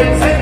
They it.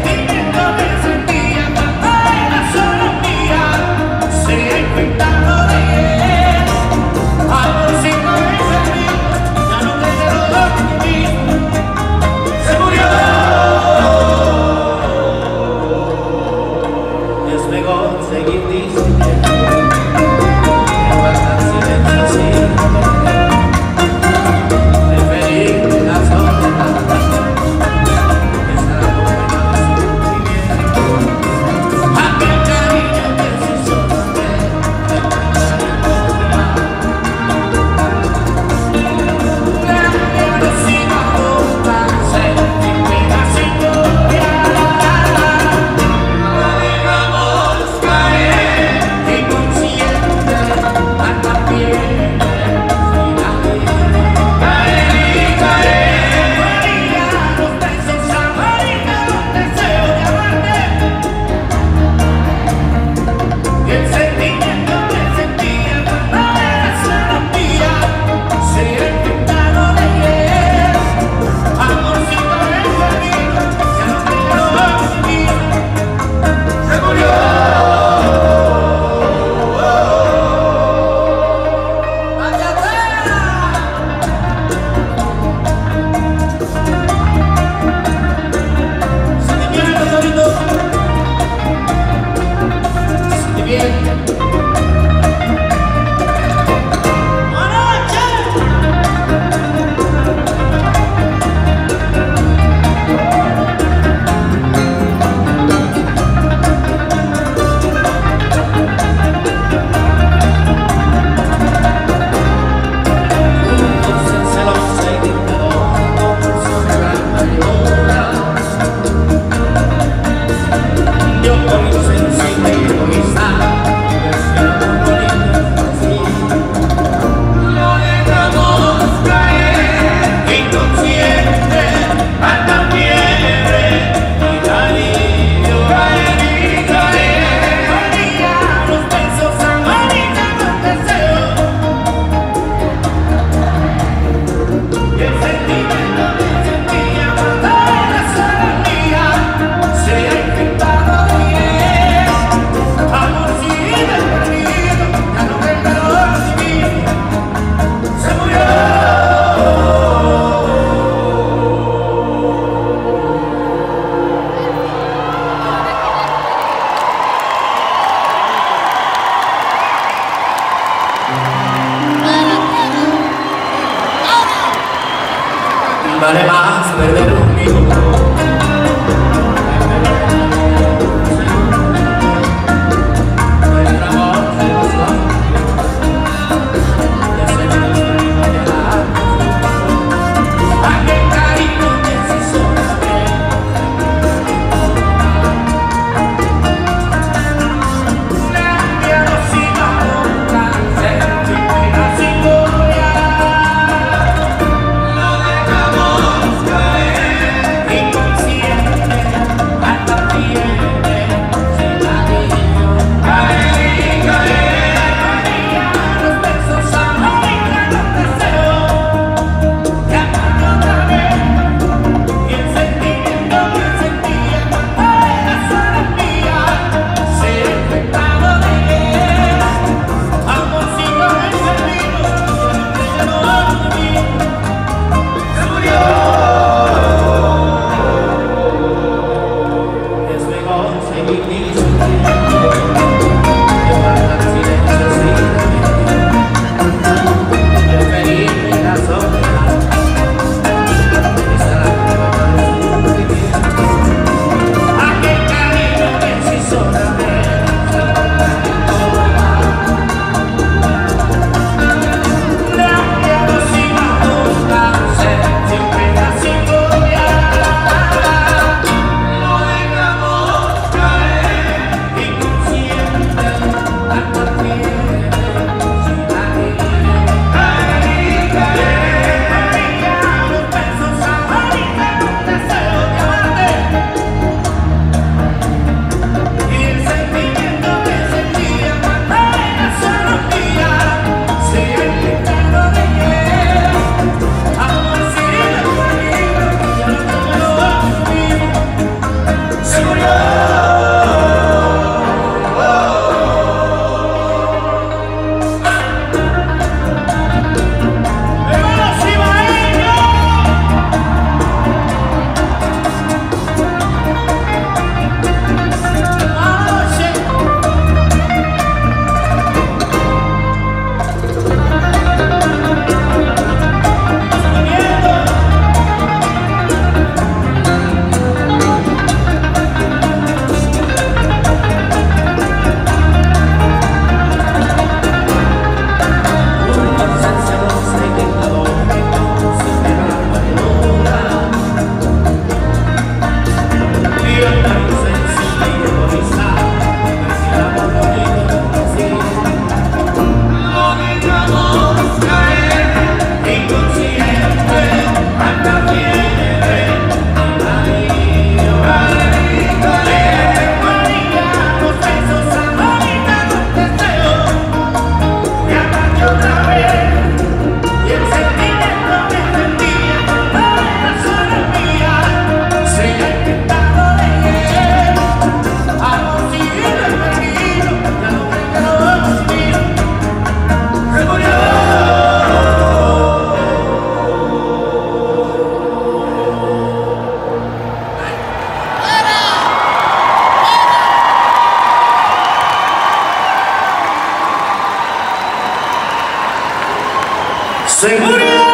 Seguridad.